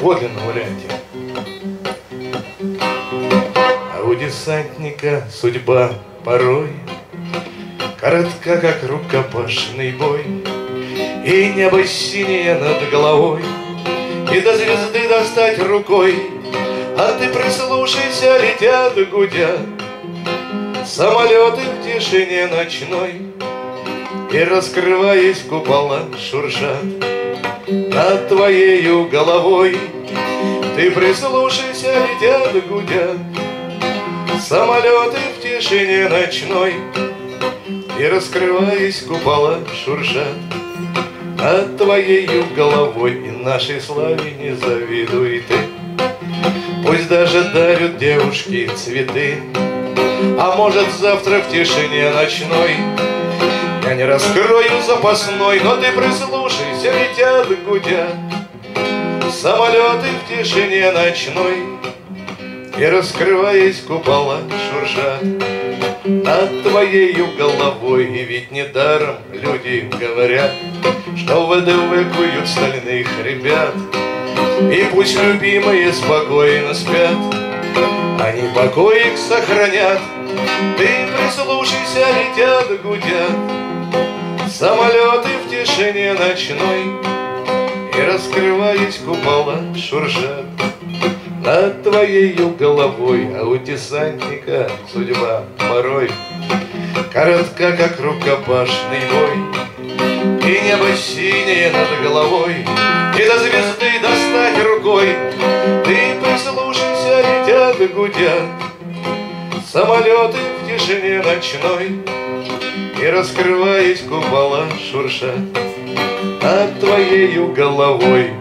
подлинном варианте. А у десантника судьба порой Коротка, как рукопашный бой И небо синее над головой И до звезды достать рукой А ты прислушайся, летят, гудят Самолеты в тишине ночной И раскрываясь купола шуршат Над твоею головой. Ты прислушайся, летят, гудят Самолеты в тишине ночной. И раскрываясь купола шуршат Над твоею головой. И нашей славе не завидуй ты. Пусть даже дарят девушки цветы а может завтра в тишине ночной не раскрою запасной Но ты прислушайся, летят, гудят. Самолеты в тишине ночной И раскрываясь купола шуршат. Над твоею головой И ведь недаром люди говорят Что ВДВ куют стальных ребят. И пусть любимые спокойно спят они покой их сохранят. Ты прислушайся, летят, гудят Самолеты в тишине ночной И раскрываясь купола шуршат Над твоею головой А у десантника судьба порой Коротка, как рукопашный бой. И небо синее над головой И до звезды достать рукой. Ты прислушайся, летят, гудят. Самолеты в тишине ночной И раскрываясь купола шуршат Над твоею головой